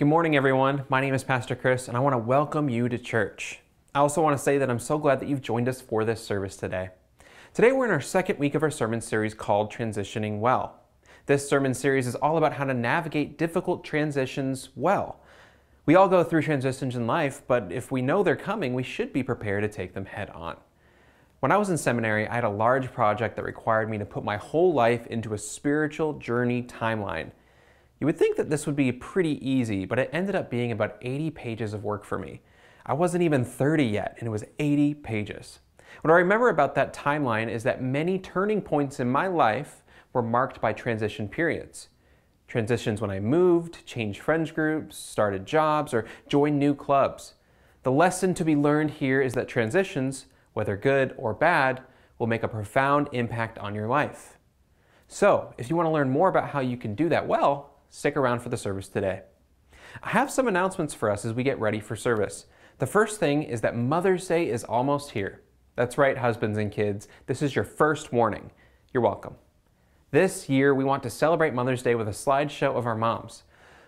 Good morning, everyone. My name is Pastor Chris, and I want to welcome you to church. I also want to say that I'm so glad that you've joined us for this service today. Today, we're in our second week of our sermon series called Transitioning Well. This sermon series is all about how to navigate difficult transitions well. We all go through transitions in life, but if we know they're coming, we should be prepared to take them head on. When I was in seminary, I had a large project that required me to put my whole life into a spiritual journey timeline. You would think that this would be pretty easy, but it ended up being about 80 pages of work for me. I wasn't even 30 yet, and it was 80 pages. What I remember about that timeline is that many turning points in my life were marked by transition periods. Transitions when I moved, changed friends groups, started jobs, or joined new clubs. The lesson to be learned here is that transitions, whether good or bad, will make a profound impact on your life. So, if you want to learn more about how you can do that well, Stick around for the service today. I have some announcements for us as we get ready for service. The first thing is that Mother's Day is almost here. That's right, husbands and kids. This is your first warning. You're welcome. This year, we want to celebrate Mother's Day with a slideshow of our moms.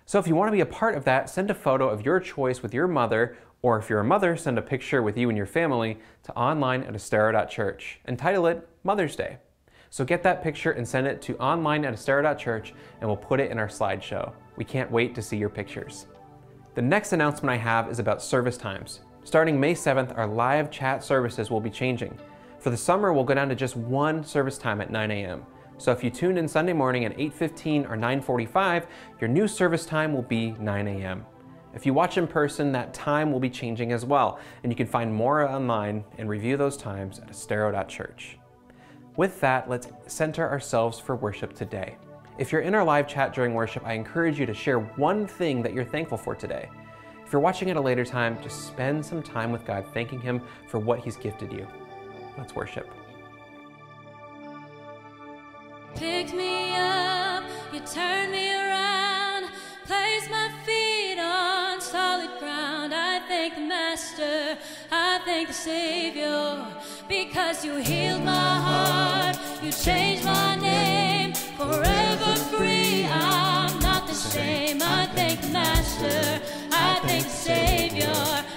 So if you want to be a part of that, send a photo of your choice with your mother, or if you're a mother, send a picture with you and your family to online at estero.church and title it Mother's Day. So get that picture and send it to online at estero.church and we'll put it in our slideshow. We can't wait to see your pictures. The next announcement I have is about service times. Starting May 7th, our live chat services will be changing. For the summer, we'll go down to just one service time at 9 a.m. So if you tune in Sunday morning at 8.15 or 9.45, your new service time will be 9 a.m. If you watch in person, that time will be changing as well, and you can find more online and review those times at estero.church. With that, let's center ourselves for worship today. If you're in our live chat during worship, I encourage you to share one thing that you're thankful for today. If you're watching at a later time, just spend some time with God thanking Him for what He's gifted you. Let's worship. Pick me up, you turn me around, place my feet on solid ground. I thank the Master, thank the Savior because you healed my heart. You changed my name forever free. I'm not the same. I thank the Master. I thank the Savior.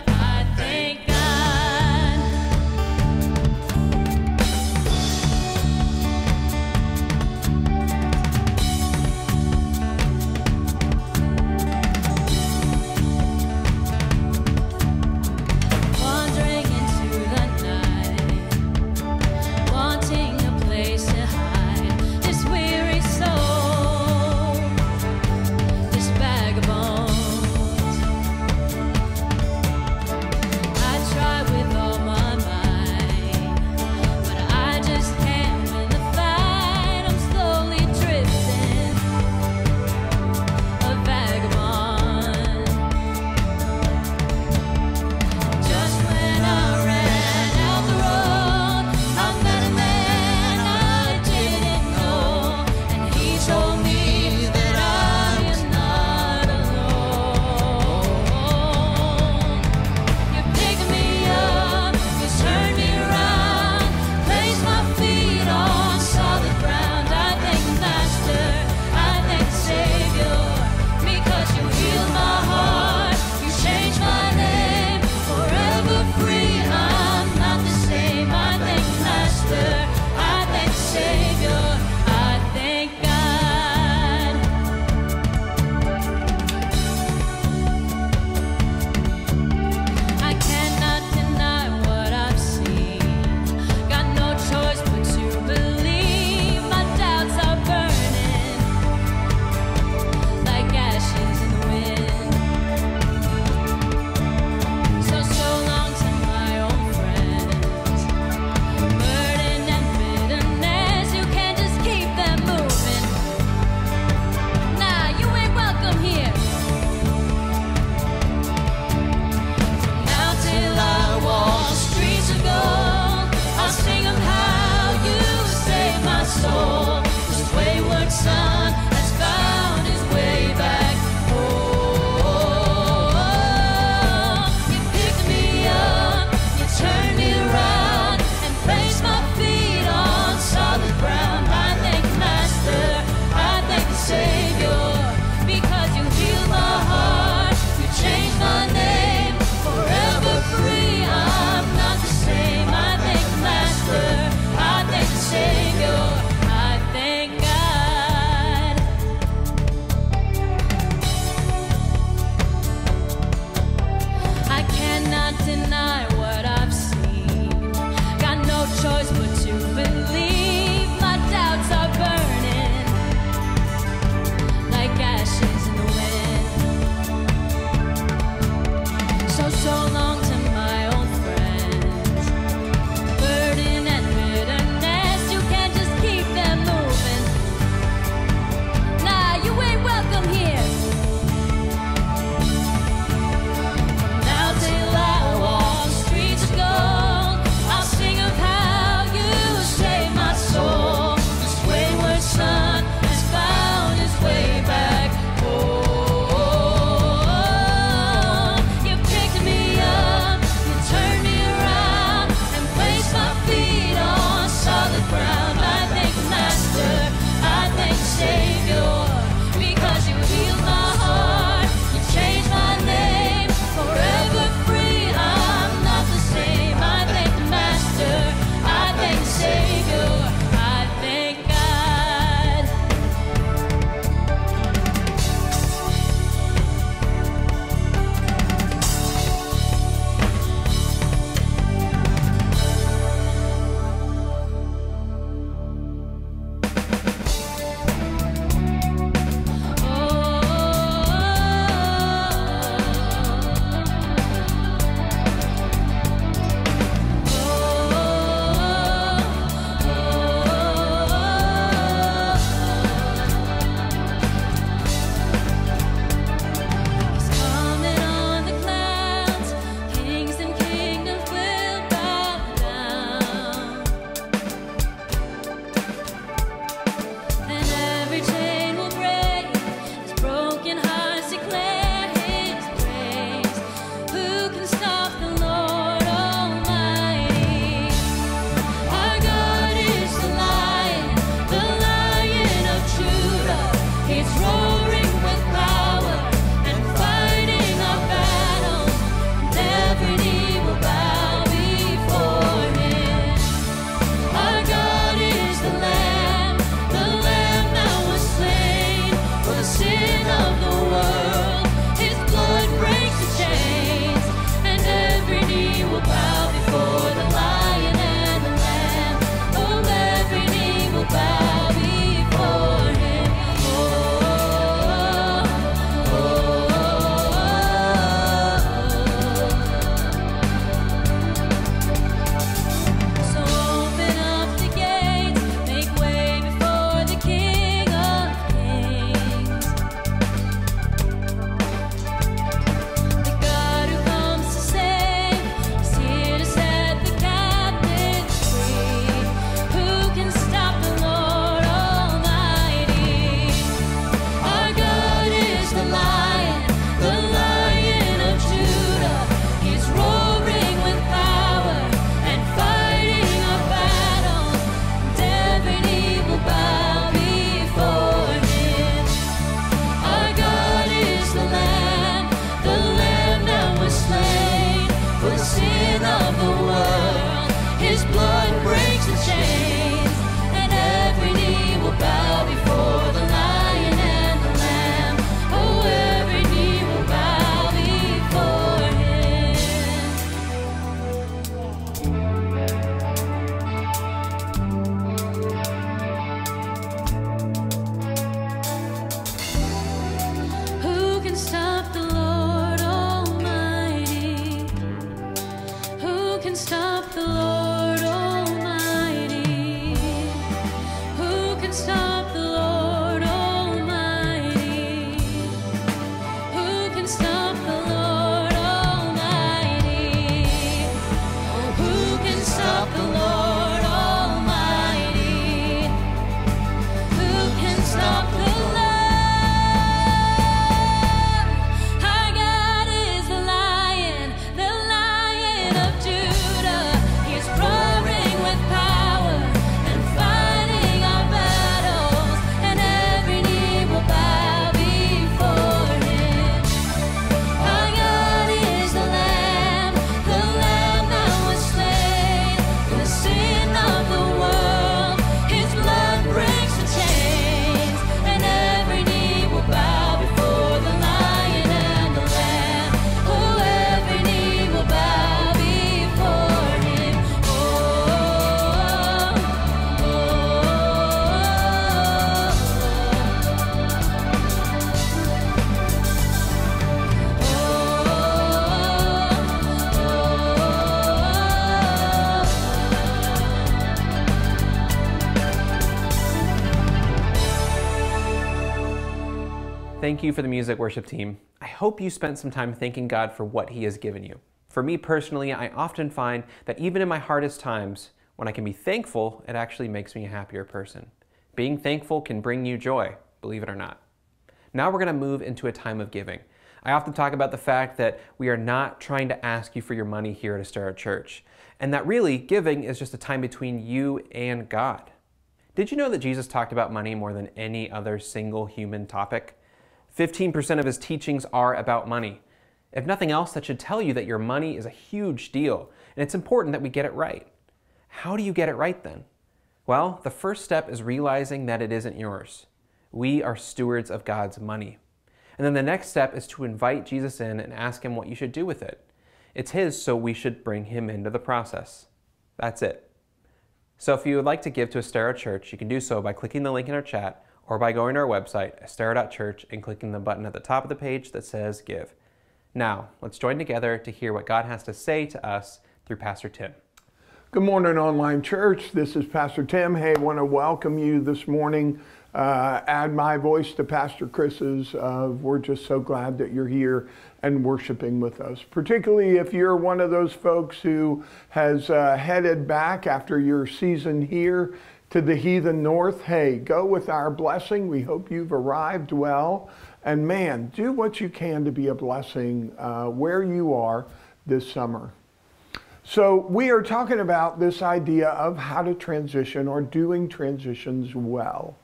Thank you for the music worship team. I hope you spent some time thanking God for what He has given you. For me personally, I often find that even in my hardest times, when I can be thankful, it actually makes me a happier person. Being thankful can bring you joy, believe it or not. Now we're going to move into a time of giving. I often talk about the fact that we are not trying to ask you for your money here at Estero Church, and that really giving is just a time between you and God. Did you know that Jesus talked about money more than any other single human topic? 15% of his teachings are about money. If nothing else, that should tell you that your money is a huge deal, and it's important that we get it right. How do you get it right then? Well, the first step is realizing that it isn't yours. We are stewards of God's money. And then the next step is to invite Jesus in and ask him what you should do with it. It's his, so we should bring him into the process. That's it. So if you would like to give to Estero Church, you can do so by clicking the link in our chat or by going to our website, estero.church, and clicking the button at the top of the page that says Give. Now, let's join together to hear what God has to say to us through Pastor Tim. Good morning, online church. This is Pastor Tim. Hey, I want to welcome you this morning. Uh, add my voice to Pastor Chris's. Uh, we're just so glad that you're here and worshiping with us, particularly if you're one of those folks who has uh, headed back after your season here to the heathen north. Hey, go with our blessing. We hope you've arrived well. And man, do what you can to be a blessing uh, where you are this summer. So, we are talking about this idea of how to transition or doing transitions well.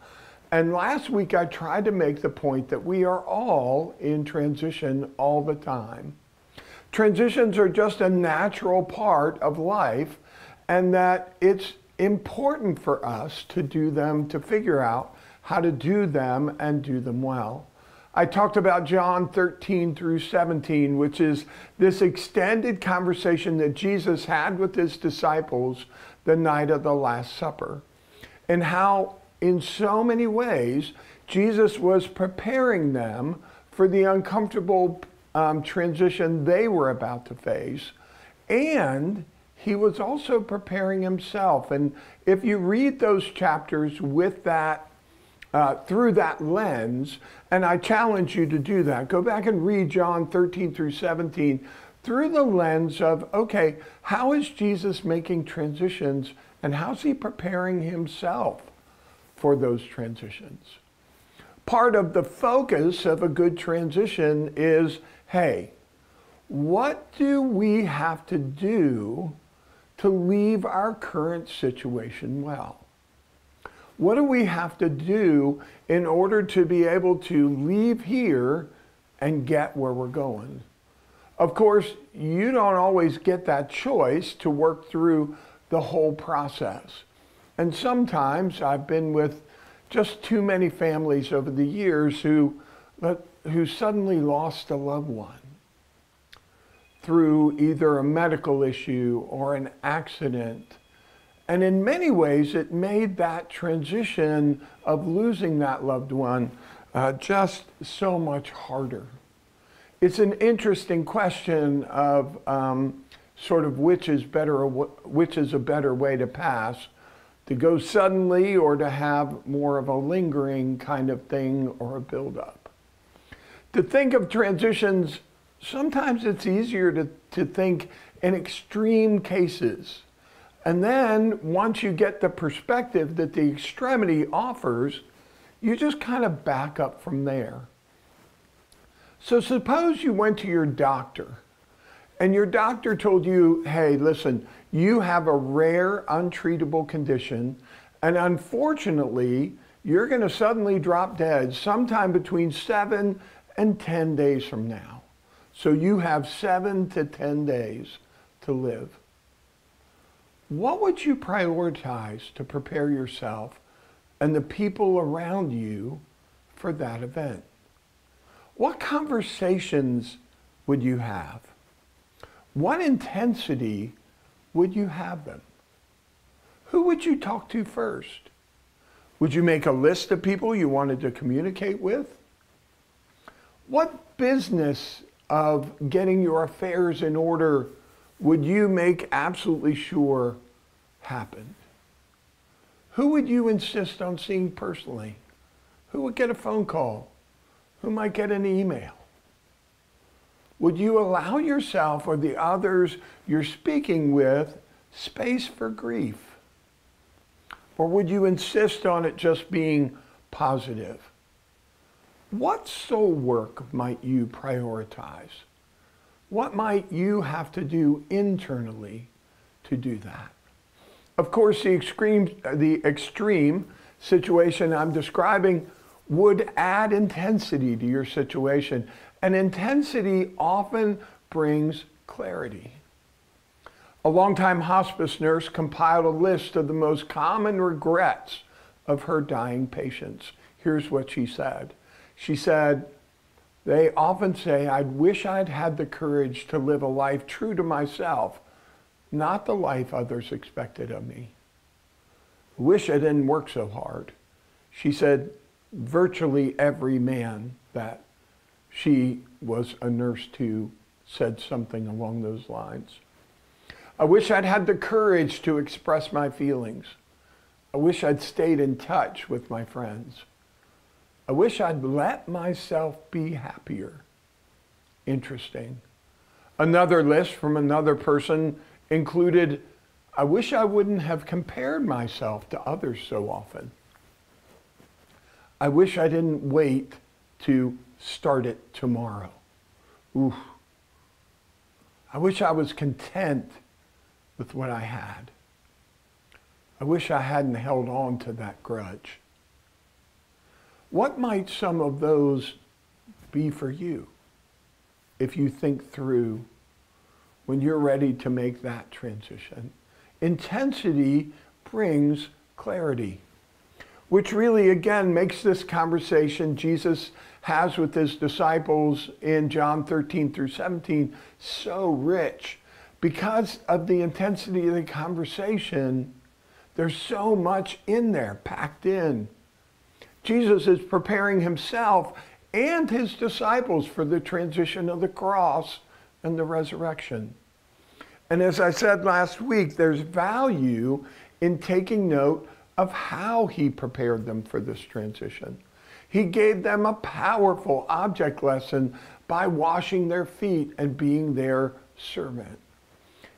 And last week I tried to make the point that we are all in transition all the time. Transitions are just a natural part of life, and that it's important for us to do them, to figure out how to do them and do them well. I talked about John 13 through 17, which is this extended conversation that Jesus had with his disciples the night of the Last Supper, and how, in so many ways, Jesus was preparing them for the uncomfortable um, transition they were about to face, and he was also preparing himself. And if you read those chapters with that uh, through that lens, and I challenge you to do that. Go back and read John 13 through 17 through the lens of okay, how is Jesus making transitions and how's he preparing himself for those transitions? Part of the focus of a good transition is hey, what do we have to do to leave our current situation well? What do we have to do in order to be able to leave here and get where we're going? Of course, you don't always get that choice to work through the whole process. And sometimes I've been with just too many families over the years who, who suddenly lost a loved one through either a medical issue or an accident and in many ways, it made that transition of losing that loved one uh, just so much harder. It's an interesting question of um, sort of which is better, which is a better way to pass, to go suddenly or to have more of a lingering kind of thing or a buildup. To think of transitions, sometimes it's easier to, to think in extreme cases and then once you get the perspective that the extremity offers, you just kind of back up from there. So suppose you went to your doctor and your doctor told you, hey, listen, you have a rare, untreatable condition, and unfortunately, you're going to suddenly drop dead sometime between seven and 10 days from now. So you have seven to 10 days to live what would you prioritize to prepare yourself and the people around you for that event? What conversations would you have? What intensity would you have them? Who would you talk to first? Would you make a list of people you wanted to communicate with? What business of getting your affairs in order would you make absolutely sure happened? Who would you insist on seeing personally? Who would get a phone call? who might get an email? Would you allow yourself or the others you're speaking with space for grief? Or would you insist on it just being positive? What soul work might you prioritize? What might you have to do internally to do that? Of course, the extreme, the extreme situation I'm describing would add intensity to your situation. And intensity often brings clarity. A longtime hospice nurse compiled a list of the most common regrets of her dying patients. Here's what she said. She said, they often say, I wish I'd had the courage to live a life true to myself, not the life others expected of me. Wish I didn't work so hard. She said, virtually every man that she was a nurse to said something along those lines. I wish I'd had the courage to express my feelings. I wish I'd stayed in touch with my friends. I wish I'd let myself be happier. Interesting. Another list from another person included, I wish I wouldn't have compared myself to others so often. I wish I didn't wait to start it tomorrow. Oof. I wish I was content with what I had. I wish I hadn't held on to that grudge. What might some of those be for you if you think through when you're ready to make that transition? Intensity brings clarity, which really, again, makes this conversation Jesus has with his disciples in John 13 through 17 so rich. Because of the intensity of the conversation, there's so much in there, packed in. Jesus is preparing himself and his disciples for the transition of the cross and the resurrection. And as I said last week, there's value in taking note of how he prepared them for this transition. He gave them a powerful object lesson by washing their feet and being their servant.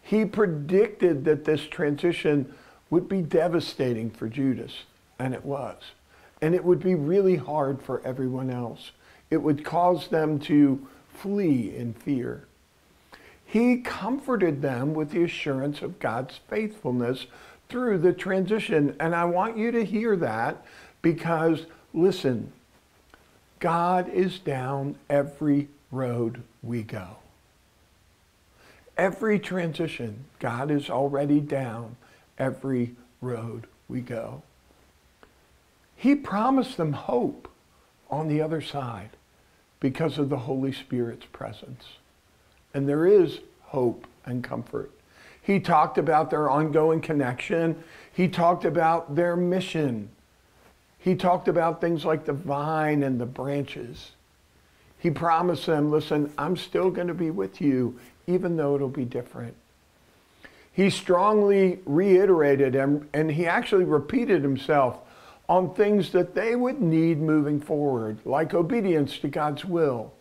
He predicted that this transition would be devastating for Judas, and it was. And it would be really hard for everyone else. It would cause them to flee in fear. He comforted them with the assurance of God's faithfulness through the transition. And I want you to hear that because, listen, God is down every road we go. Every transition, God is already down every road we go. He promised them hope on the other side because of the Holy Spirit's presence. And there is hope and comfort. He talked about their ongoing connection. He talked about their mission. He talked about things like the vine and the branches. He promised them, listen, I'm still going to be with you, even though it'll be different. He strongly reiterated and, and he actually repeated himself on things that they would need moving forward, like obedience to God's will.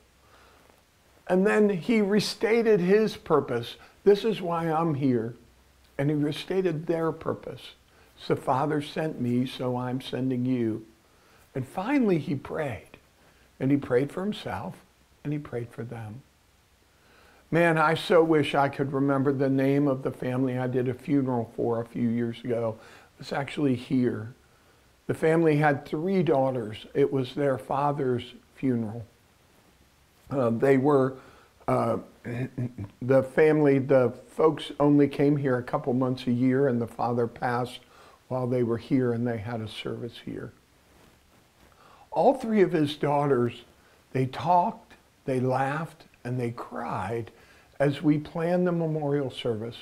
And then he restated his purpose. This is why I'm here. And he restated their purpose. The Father sent me, so I'm sending you. And finally, he prayed. And he prayed for himself, and he prayed for them. Man, I so wish I could remember the name of the family I did a funeral for a few years ago. It's actually here. The family had three daughters. It was their father's funeral. Uh, they were, uh, the family, the folks only came here a couple months a year, and the father passed while they were here, and they had a service here. All three of his daughters, they talked, they laughed, and they cried as we planned the memorial service.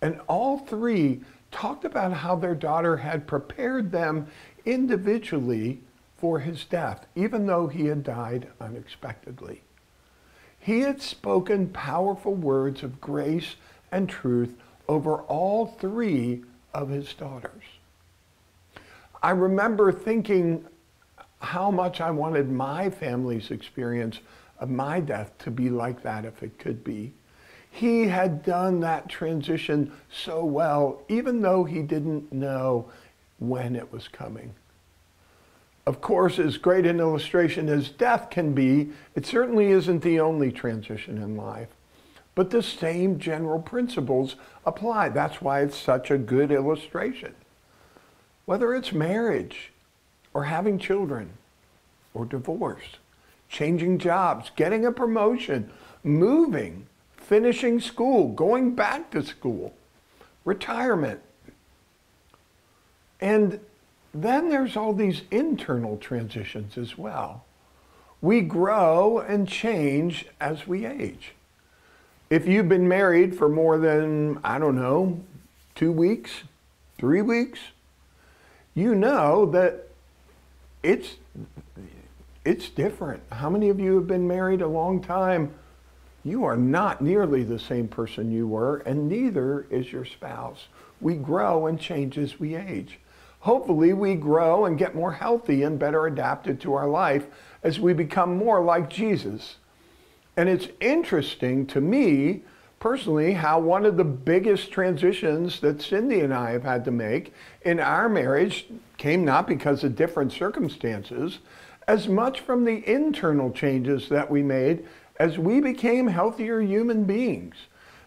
And all three talked about how their daughter had prepared them individually for his death, even though he had died unexpectedly. He had spoken powerful words of grace and truth over all three of his daughters. I remember thinking how much I wanted my family's experience of my death to be like that if it could be. He had done that transition so well, even though he didn't know when it was coming. Of course, as great an illustration as death can be, it certainly isn't the only transition in life. But the same general principles apply. That's why it's such a good illustration. Whether it's marriage, or having children, or divorce, changing jobs, getting a promotion, moving, finishing school, going back to school, retirement. And then there's all these internal transitions as well. We grow and change as we age. If you've been married for more than, I don't know, two weeks, three weeks, you know that it's, it's different. How many of you have been married a long time? You are not nearly the same person you were, and neither is your spouse. We grow and change as we age. Hopefully, we grow and get more healthy and better adapted to our life as we become more like Jesus. And it's interesting to me personally how one of the biggest transitions that Cindy and I have had to make in our marriage came not because of different circumstances, as much from the internal changes that we made as we became healthier human beings.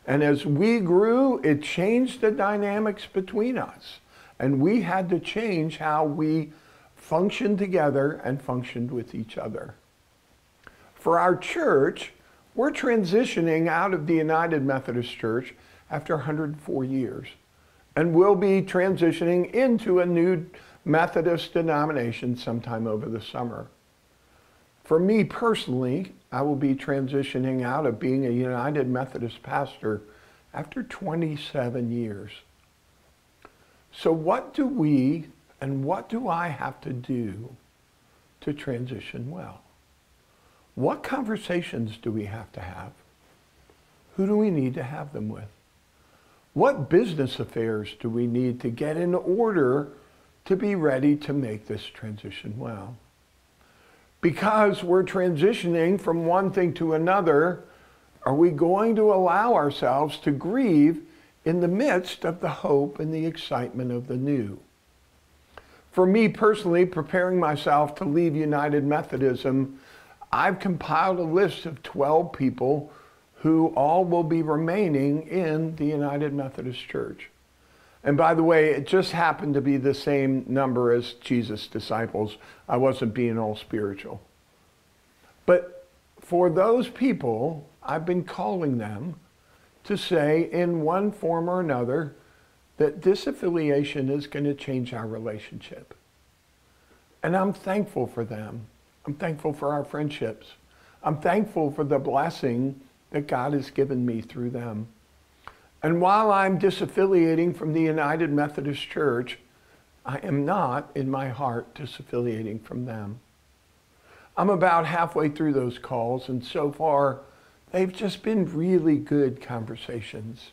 And as we grew, it changed the dynamics between us. And we had to change how we functioned together and functioned with each other. For our church, we're transitioning out of the United Methodist Church after 104 years. And we'll be transitioning into a new Methodist denomination sometime over the summer. For me personally, I will be transitioning out of being a United Methodist pastor after 27 years. So, what do we and what do I have to do to transition well? What conversations do we have to have? Who do we need to have them with? What business affairs do we need to get in order to be ready to make this transition well? Because we're transitioning from one thing to another, are we going to allow ourselves to grieve in the midst of the hope and the excitement of the new? For me personally, preparing myself to leave United Methodism I've compiled a list of 12 people who all will be remaining in the United Methodist Church. And by the way, it just happened to be the same number as Jesus' disciples. I wasn't being all spiritual. But for those people, I've been calling them to say in one form or another that disaffiliation is going to change our relationship. And I'm thankful for them. I'm thankful for our friendships. I'm thankful for the blessing that God has given me through them. And while I'm disaffiliating from the United Methodist Church, I am not in my heart disaffiliating from them. I'm about halfway through those calls, and so far, they've just been really good conversations.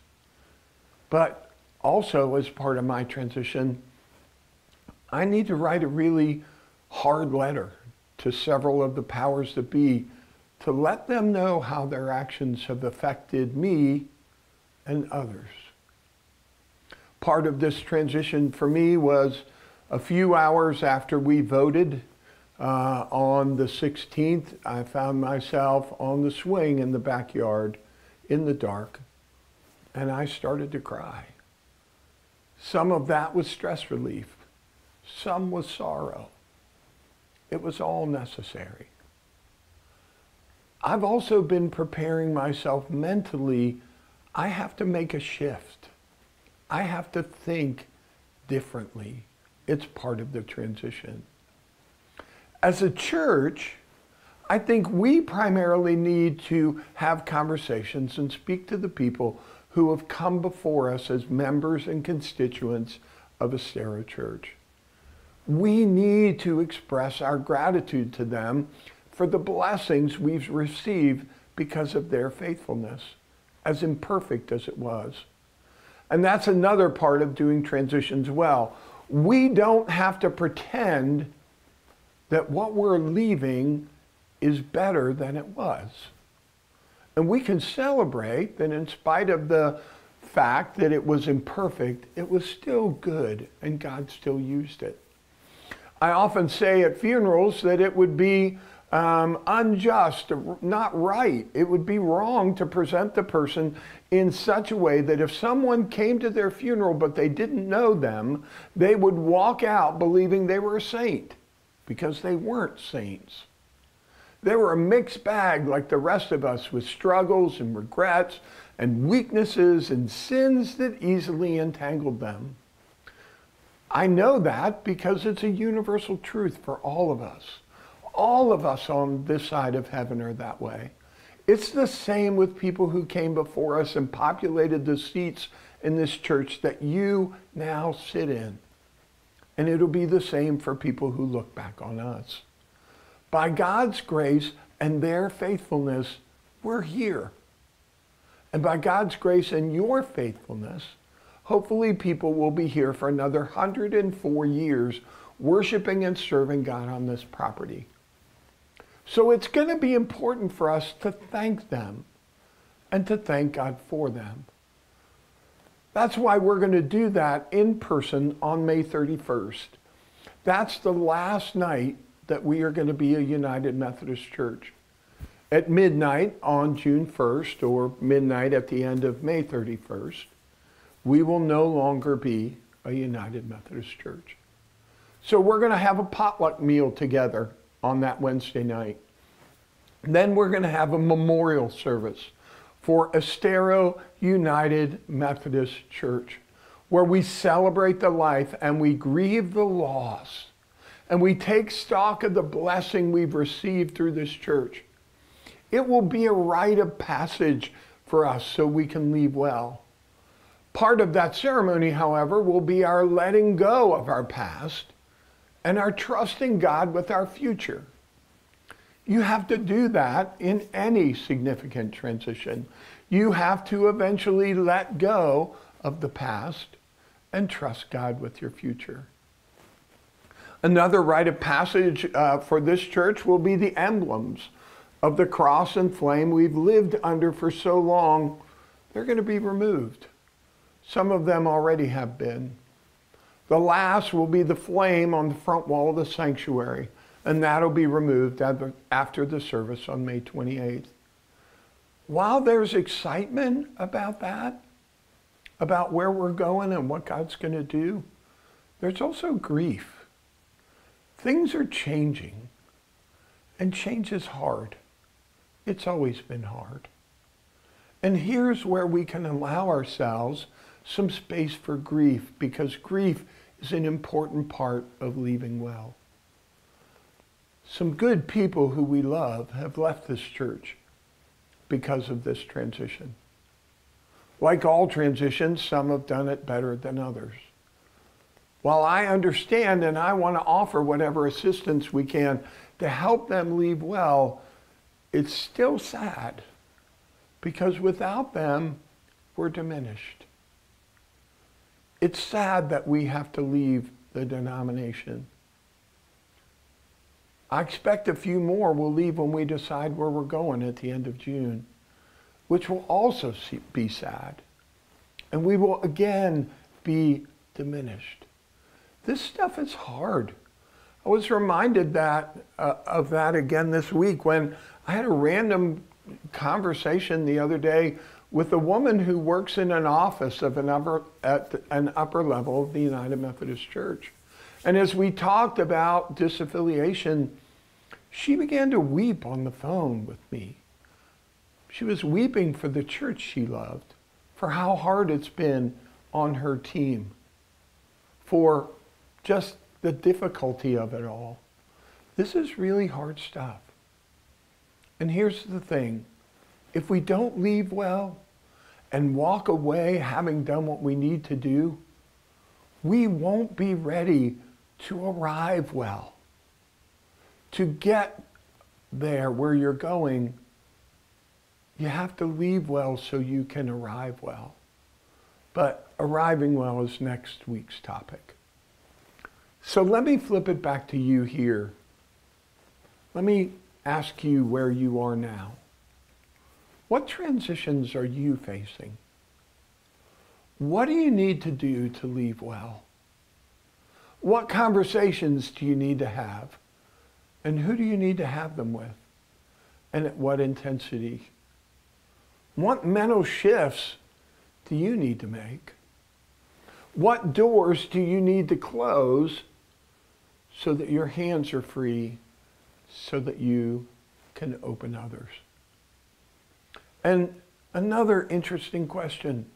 But also, as part of my transition, I need to write a really hard letter to several of the powers that be to let them know how their actions have affected me and others. Part of this transition for me was a few hours after we voted uh, on the 16th, I found myself on the swing in the backyard in the dark, and I started to cry. Some of that was stress relief, some was sorrow. It was all necessary. I've also been preparing myself mentally. I have to make a shift. I have to think differently. It's part of the transition. As a church, I think we primarily need to have conversations and speak to the people who have come before us as members and constituents of Estero Church we need to express our gratitude to them for the blessings we've received because of their faithfulness, as imperfect as it was. And that's another part of doing transitions well. We don't have to pretend that what we're leaving is better than it was. And we can celebrate that in spite of the fact that it was imperfect, it was still good and God still used it. I often say at funerals that it would be um, unjust, not right. It would be wrong to present the person in such a way that if someone came to their funeral but they didn't know them, they would walk out believing they were a saint because they weren't saints. They were a mixed bag like the rest of us with struggles and regrets and weaknesses and sins that easily entangled them. I know that because it's a universal truth for all of us. All of us on this side of heaven are that way. It's the same with people who came before us and populated the seats in this church that you now sit in. And it'll be the same for people who look back on us. By God's grace and their faithfulness, we're here. And by God's grace and your faithfulness, hopefully people will be here for another 104 years worshiping and serving God on this property. So it's going to be important for us to thank them and to thank God for them. That's why we're going to do that in person on May 31st. That's the last night that we are going to be a United Methodist Church. At midnight on June 1st or midnight at the end of May 31st, we will no longer be a United Methodist Church. So we're going to have a potluck meal together on that Wednesday night. Then we're going to have a memorial service for Estero United Methodist Church, where we celebrate the life and we grieve the loss and we take stock of the blessing we've received through this church. It will be a rite of passage for us so we can leave well. Part of that ceremony, however, will be our letting go of our past and are trusting God with our future. You have to do that in any significant transition. You have to eventually let go of the past and trust God with your future. Another rite of passage uh, for this church will be the emblems of the cross and flame we've lived under for so long. They're going to be removed. Some of them already have been. The last will be the flame on the front wall of the sanctuary and that'll be removed after the service on May 28th. While there's excitement about that, about where we're going and what God's going to do, there's also grief. Things are changing, and change is hard. It's always been hard. And here's where we can allow ourselves some space for grief because grief is an important part of leaving well some good people who we love have left this church because of this transition. Like all transitions, some have done it better than others. While I understand and I want to offer whatever assistance we can to help them leave well, it's still sad because without them, we're diminished. It's sad that we have to leave the denomination. I expect a few more will leave when we decide where we're going at the end of June, which will also be sad. And we will again be diminished. This stuff is hard. I was reminded that uh, of that again this week when I had a random conversation the other day with a woman who works in an office of an upper, at an upper level of the United Methodist Church. And as we talked about disaffiliation, she began to weep on the phone with me. She was weeping for the church she loved, for how hard it's been on her team, for just the difficulty of it all. This is really hard stuff. And here's the thing if we don't leave well and walk away having done what we need to do, we won't be ready to arrive well. To get there where you're going, you have to leave well so you can arrive well. But arriving well is next week's topic. So let me flip it back to you here Let me ask you where you are now. What transitions are you facing? What do you need to do to leave well? What conversations do you need to have? And who do you need to have them with? And at what intensity? What mental shifts do you need to make? What doors do you need to close so that your hands are free so that you can open others? And another interesting question.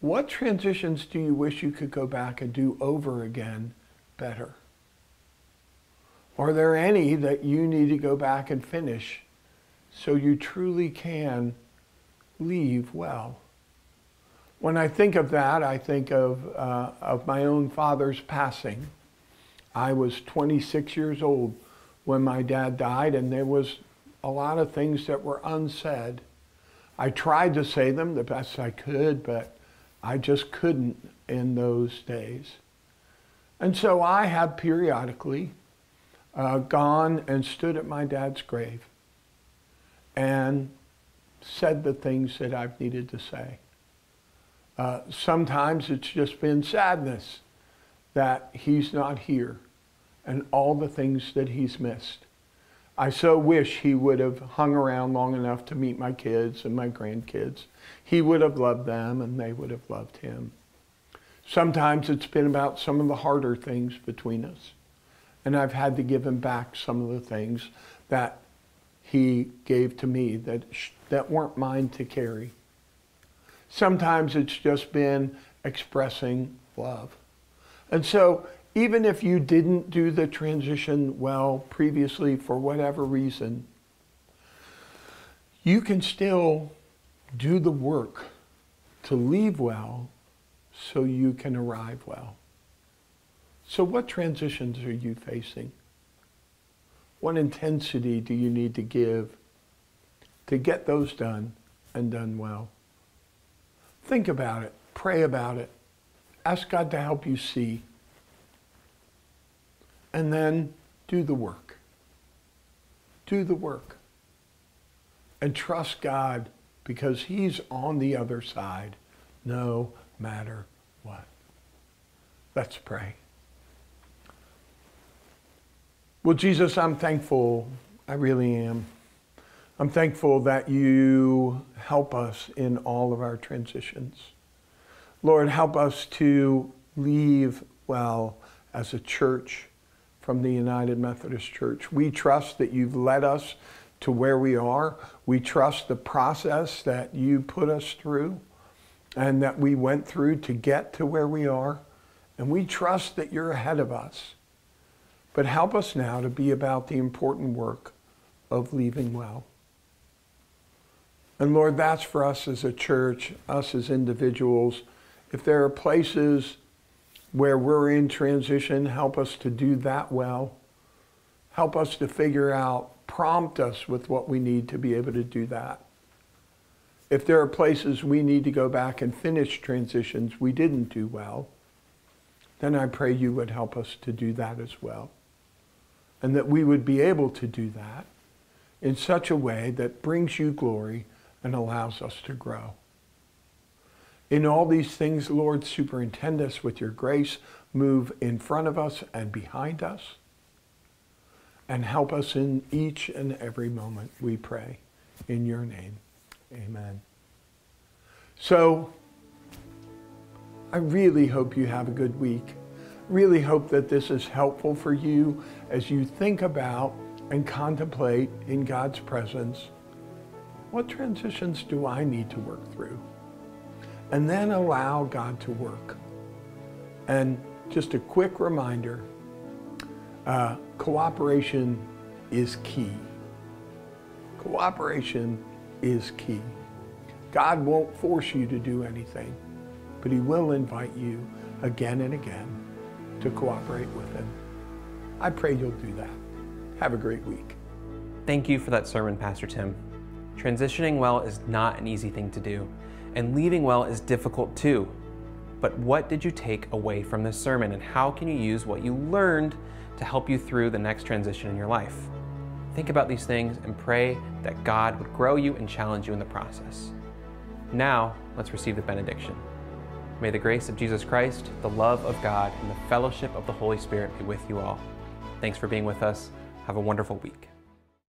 What transitions do you wish you could go back and do over again better? Are there any that you need to go back and finish so you truly can leave well? When I think of that, I think of, uh, of my own father's passing. I was 26 years old when my dad died, and there was a lot of things that were unsaid. I tried to say them the best I could, but I just couldn't in those days. And so I have periodically uh, gone and stood at my dad's grave and said the things that I've needed to say. Uh, sometimes it's just been sadness that he's not here and all the things that he's missed. I so wish he would have hung around long enough to meet my kids and my grandkids. He would have loved them and they would have loved him. Sometimes it's been about some of the harder things between us. And I've had to give him back some of the things that he gave to me that, that weren't mine to carry. Sometimes it's just been expressing love. And so even if you didn't do the transition well previously for whatever reason, you can still do the work to leave well so you can arrive well. So what transitions are you facing? What intensity do you need to give to get those done and done well? Think about it. Pray about it. Ask God to help you see and then do the work. Do the work. And trust God because He's on the other side no matter what. Let's pray. Well, Jesus, I'm thankful. I really am. I'm thankful that you help us in all of our transitions. Lord, help us to leave well as a church from the United Methodist Church. We trust that you've led us to where we are. We trust the process that you put us through and that we went through to get to where we are. And we trust that you're ahead of us. But help us now to be about the important work of leaving well. And Lord, that's for us as a church, us as individuals. If there are places where we're in transition, help us to do that well. Help us to figure out, prompt us with what we need to be able to do that. If there are places we need to go back and finish transitions we didn't do well, then I pray you would help us to do that as well. And that we would be able to do that in such a way that brings you glory and allows us to grow. In all these things, Lord, superintend us with your grace. Move in front of us and behind us. And help us in each and every moment, we pray. In your name, amen. So, I really hope you have a good week. Really hope that this is helpful for you as you think about and contemplate in God's presence what transitions do I need to work through? And then allow God to work. And just a quick reminder, uh, cooperation is key. Cooperation is key. God won't force you to do anything, but he will invite you again and again to cooperate with him. I pray you'll do that. Have a great week. Thank you for that sermon, Pastor Tim. Transitioning well is not an easy thing to do and leaving well is difficult too. But what did you take away from this sermon, and how can you use what you learned to help you through the next transition in your life. Think about these things and pray that God would grow you and challenge you in the process. Now, let's receive the benediction. May the grace of Jesus Christ, the love of God, and the fellowship of the Holy Spirit be with you all. Thanks for being with us. Have a wonderful week.